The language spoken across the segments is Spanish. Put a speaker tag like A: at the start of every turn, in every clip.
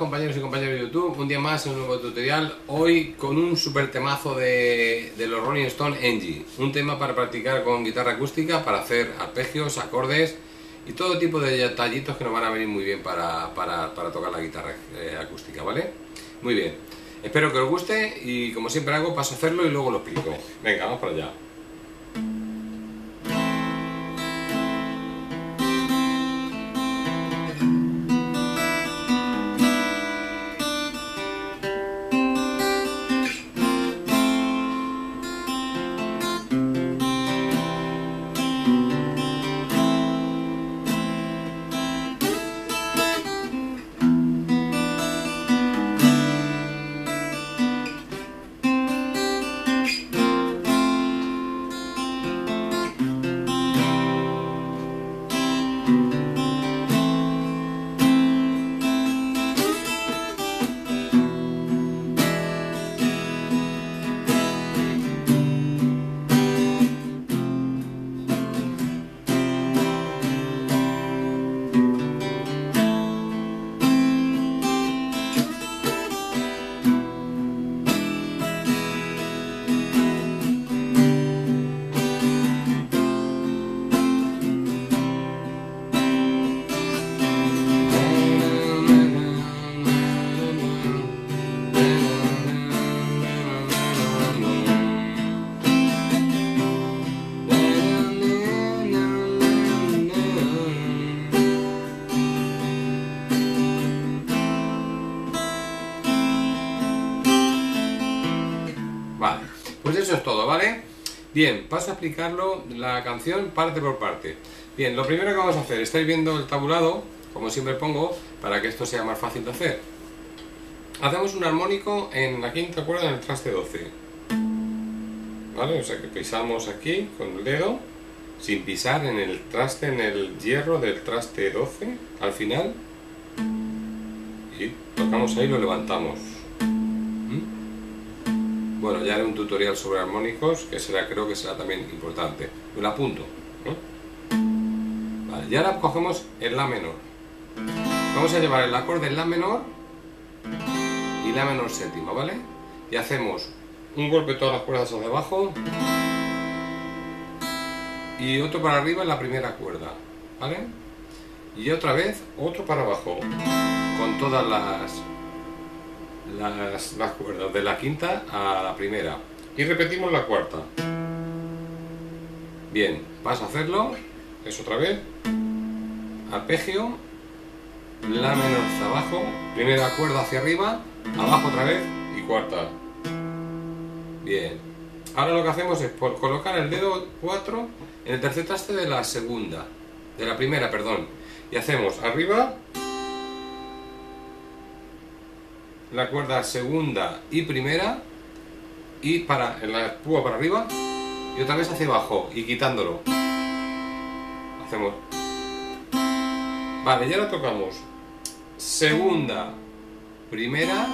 A: compañeros y compañeras de YouTube, un día más en un nuevo tutorial, hoy con un super temazo de, los Rolling Stone Angie, un tema para practicar con guitarra acústica, para hacer arpegios, acordes y todo tipo de detallitos que nos van a venir muy bien para, para, para tocar la guitarra eh, acústica, ¿vale? Muy bien, espero que os guste y como siempre hago, paso a hacerlo y luego lo explico. Venga, vamos para allá. Bien, paso a explicarlo la canción parte por parte. Bien, lo primero que vamos a hacer, estáis viendo el tabulado, como siempre pongo, para que esto sea más fácil de hacer. Hacemos un armónico en la quinta cuerda en el traste 12. ¿Vale? O sea que pisamos aquí con el dedo, sin pisar en el traste, en el hierro del traste 12, al final. Y tocamos ahí y lo levantamos. Bueno, ya haré un tutorial sobre armónicos, que será, creo que será también importante. Me apunto. ¿no? Y ahora cogemos el La menor. Vamos a llevar el acorde en La menor y La menor séptima, ¿vale? Y hacemos un golpe todas las cuerdas hacia abajo y otro para arriba en la primera cuerda, ¿vale? Y otra vez otro para abajo, con todas las las, cuerdas de la quinta a la primera. Y repetimos la cuarta. Bien, vas a hacerlo. Es otra vez. Arpegio. La menor hacia abajo. Primera cuerda hacia arriba. Abajo otra vez. Y cuarta. Bien. Ahora lo que hacemos es por colocar el dedo 4 en el tercer traste de la segunda. De la primera, perdón. Y hacemos arriba la cuerda segunda y primera y para la púa para arriba y otra vez hacia abajo y quitándolo. Hacemos. Vale, ya ahora tocamos. Segunda primera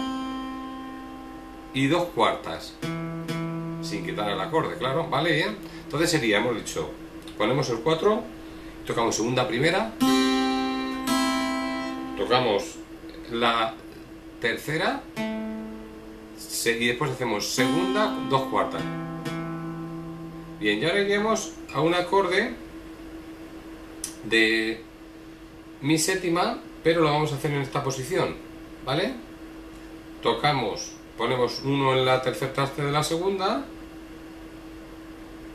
A: y dos cuartas. Sin quitar el acorde, claro, vale, bien. Entonces sería, hemos dicho ponemos el 4 tocamos segunda primera. Tocamos la tercera y después hacemos segunda, dos cuartas. Bien, ya ahora iremos a un acorde de mi séptima, pero lo vamos a hacer en esta posición, ¿vale? Tocamos, ponemos uno en la tercera traste de la segunda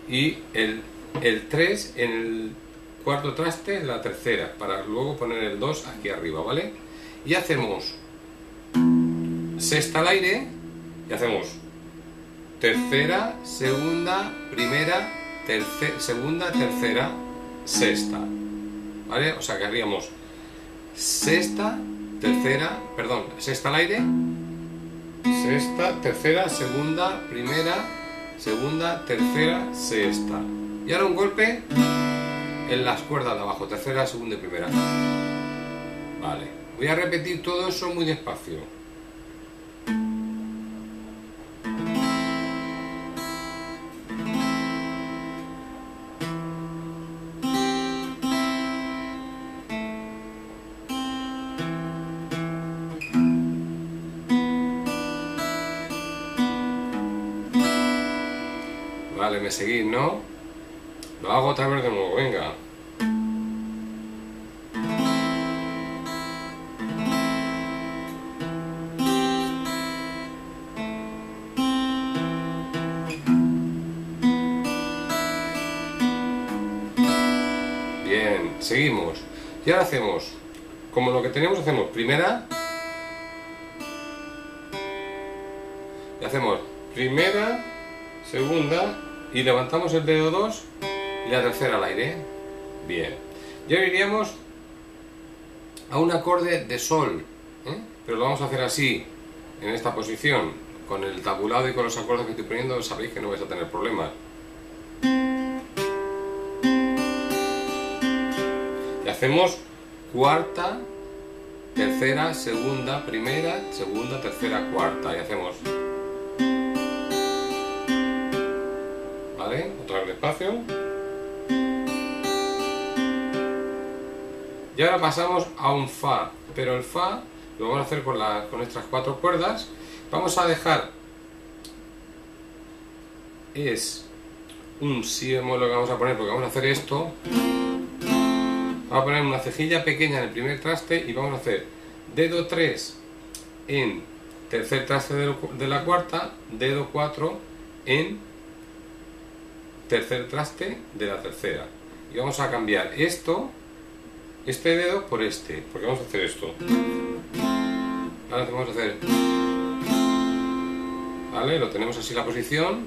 A: y el, el 3 en el cuarto traste en la tercera, para luego poner el 2 aquí arriba, ¿vale? Y hacemos sexta al aire y hacemos tercera, segunda, primera, tercera, segunda, tercera, sexta. ¿Vale? O sea que haríamos sexta, tercera, perdón, sexta al aire, sexta, tercera, segunda, primera, segunda, tercera, sexta. Y ahora un golpe en las cuerdas de abajo, tercera, segunda y primera. Vale, voy a repetir todo eso muy despacio. Vale, me seguís, ¿no? Lo hago otra vez de nuevo, venga. Bien, seguimos. Y ahora hacemos, como lo que tenemos, hacemos primera. Y hacemos primera, segunda, y levantamos el dedo 2 y la tercera al aire. Bien. Ya iríamos a un acorde de sol, ¿eh? pero lo vamos a hacer así, en esta posición, con el tabulado y con los acordes que estoy poniendo, sabéis que no vais a tener problemas. Y hacemos cuarta, tercera, segunda, primera, segunda, tercera, cuarta. Y hacemos... ¿Vale? Otra vez despacio. Y ahora pasamos a un Fa, pero el Fa lo vamos a hacer con, la, con nuestras cuatro cuerdas. Vamos a dejar es un Si bemol lo que vamos a poner, porque vamos a hacer esto. Vamos a poner una cejilla pequeña en el primer traste y vamos a hacer dedo 3 en tercer traste de la cuarta, dedo 4 en tercer traste de la tercera. Y vamos a cambiar esto, este dedo por este, porque vamos a hacer esto. Ahora vamos a hacer... ¿Vale? Lo tenemos así la posición.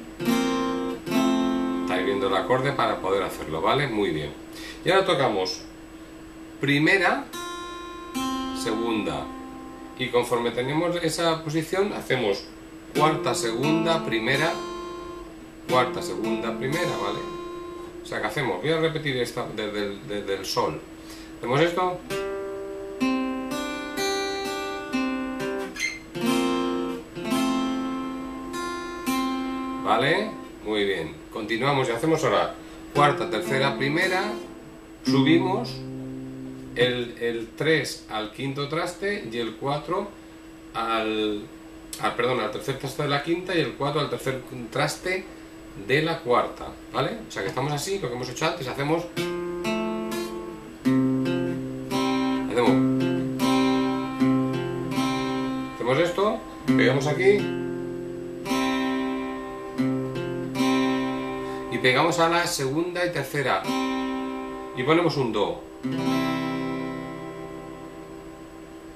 A: Estáis viendo el acorde para poder hacerlo, ¿vale? Muy bien. Y ahora tocamos primera, segunda. Y conforme tenemos esa posición, hacemos cuarta, segunda, primera, cuarta, segunda, primera, ¿vale? O sea que hacemos, voy a repetir esta desde el, sol. Hacemos esto. ¿Vale? Muy bien. Continuamos y hacemos ahora cuarta, tercera, primera, subimos el, el 3 al quinto traste y el 4 al, al, perdón, al tercer traste de la quinta y el 4 al tercer traste de la cuarta, ¿vale? O sea que estamos así, lo que hemos hecho antes, hacemos... Hacemos... Hacemos esto, pegamos aquí y pegamos a la segunda y tercera y ponemos un do.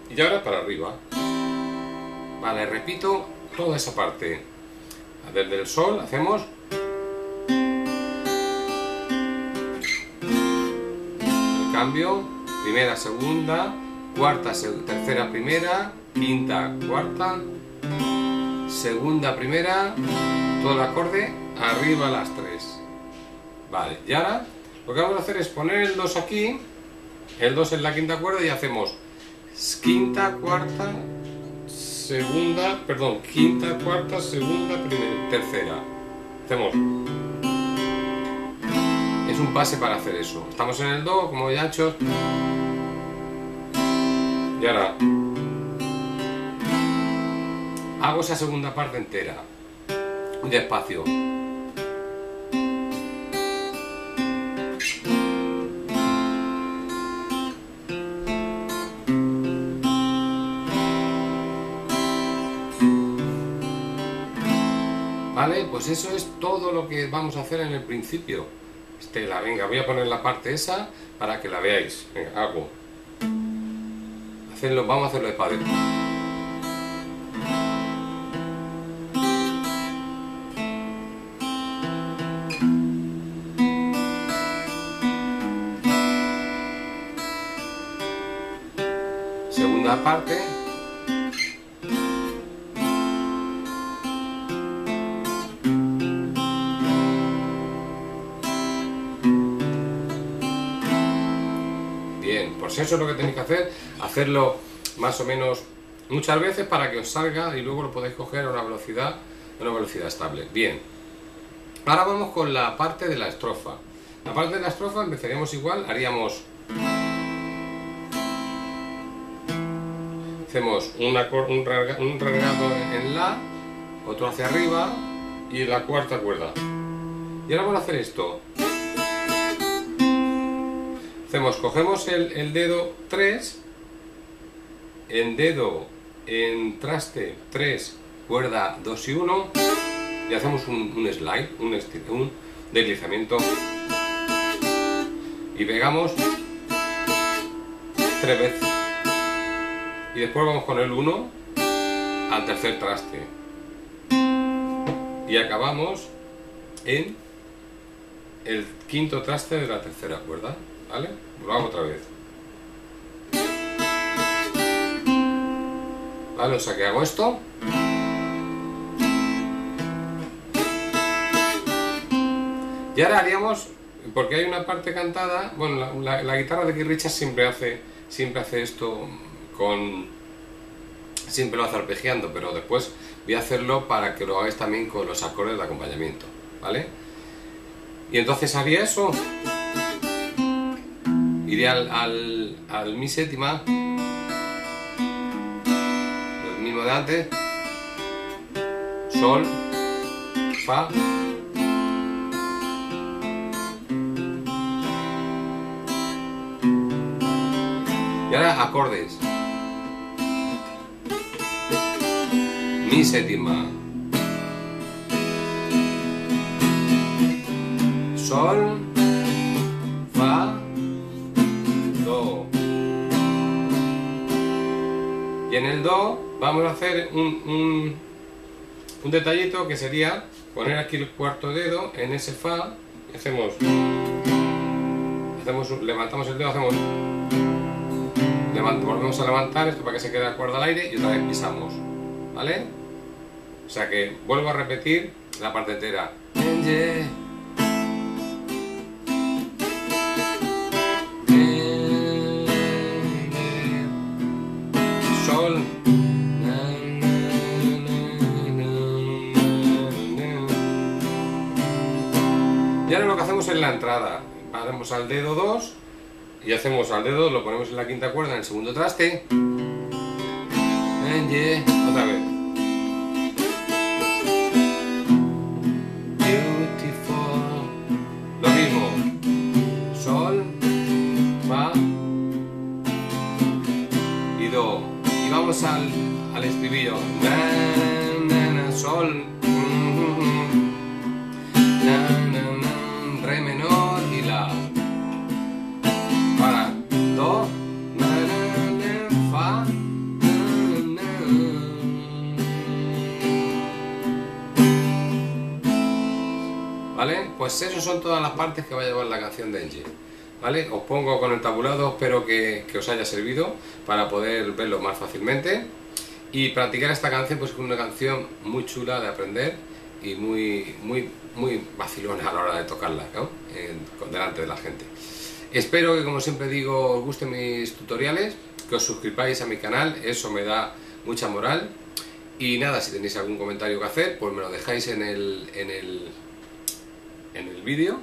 A: Y ahora para arriba. Vale, repito toda esa parte. Desde el sol hacemos cambio primera, segunda cuarta, tercera, primera quinta, cuarta segunda, primera todo el acorde arriba las tres vale, y ahora lo que vamos a hacer es poner el 2 aquí el 2 en la quinta cuerda y hacemos quinta, cuarta, segunda, perdón, quinta, cuarta, segunda, primera, tercera. Hacemos. Es un pase para hacer eso. Estamos en el do, como ya he hecho. Y ahora hago esa segunda parte entera. Despacio. ¿Vale? Pues eso es todo lo que vamos a hacer en el principio. Estela, venga, voy a poner la parte esa para que la veáis. Venga, hago. Hacerlo, vamos a hacerlo de padre. Segunda parte. Eso es lo que tenéis que hacer, hacerlo más o menos muchas veces para que os salga y luego lo podéis coger a una velocidad, a una velocidad estable. Bien, ahora vamos con la parte de la estrofa. La parte de la estrofa empezaríamos igual, haríamos hacemos un, un regado en la, otro hacia arriba y la cuarta cuerda. Y ahora vamos a hacer esto. Hacemos, cogemos el, el dedo 3, en dedo, en traste 3, cuerda 2 y 1, y hacemos un, un slide, un, un deslizamiento, y pegamos tres veces. Y después vamos con el 1 al tercer traste. Y acabamos en el quinto traste de la tercera cuerda. ¿Vale? Lo hago otra vez. ¿Vale? O sea que hago esto. Y ahora haríamos, porque hay una parte cantada, bueno, la, guitarra de Keith siempre hace, siempre hace esto con, siempre lo hace arpegiando, pero después voy a hacerlo para que lo hagáis también con los acordes de acompañamiento, ¿vale? Y entonces haría eso iré al, al, al mi séptima, el mismo de antes, sol, fa, y ahora acordes, mi séptima, sol, en el Do vamos a hacer un, un, detallito que sería poner aquí el cuarto dedo en ese Fa y hacemos, hacemos levantamos el dedo, hacemos volvemos a levantar esto para que se quede la cuerda al aire y otra vez pisamos ¿vale? o sea que vuelvo a repetir la parte entera entrada. Paramos al dedo 2 y hacemos al dedo, lo ponemos en la quinta cuerda en el segundo traste. Pues eso son todas las partes que va a llevar la canción de Angie. ¿Vale? Os pongo con el tabulado, espero que, os haya servido para poder verlo más fácilmente. Y practicar esta canción, pues es una canción muy chula de aprender y muy, muy, muy vacilona a la hora de tocarla, ¿no? con delante de la gente. Espero que, como siempre digo, os gusten mis tutoriales, que os suscribáis a mi canal, eso me da mucha moral. Y nada, si tenéis algún comentario que hacer, pues me lo dejáis en el, en el, en el vídeo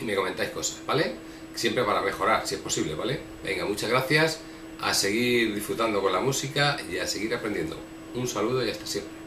A: y me comentáis cosas, ¿vale? Siempre para mejorar, si es posible, ¿vale? Venga, muchas gracias, a seguir disfrutando con la música y a seguir aprendiendo. Un saludo y hasta siempre.